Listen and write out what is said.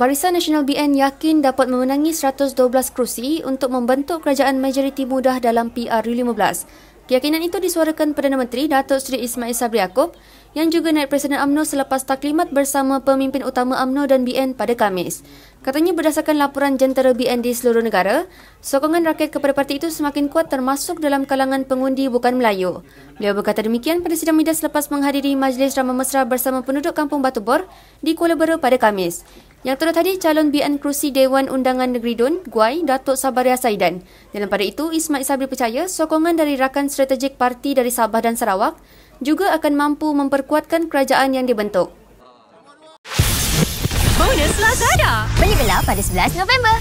Barisan Nasional BN yakin dapat memenangi 112 kerusi untuk membentuk kerajaan majoriti mudah dalam PRU15. Keyakinan itu disuarakan Perdana Menteri Datuk Seri Ismail Sabri Yaakob yang juga naik Presiden UMNO selepas taklimat bersama pemimpin utama UMNO dan BN pada Kamis. Katanya berdasarkan laporan jentera BN di seluruh negara, sokongan rakyat kepada parti itu semakin kuat termasuk dalam kalangan pengundi bukan Melayu. Beliau berkata demikian pada sidang media selepas menghadiri Majlis Ramah Mesra bersama penduduk Kampung Batu Bor di Kuala Baru pada Kamis. Yang turut tadi calon BN Kerusi Dewan Undangan Negeri Dun, Guai, Datuk Sabaria Saidan. Dalam pada itu, Ismail Sabri percaya sokongan dari rakan strategik parti dari Sabah dan Sarawak juga akan mampu memperkuatkan kerajaan yang dibentuk. Bonus Lazada. Beli gelar pada 11 November.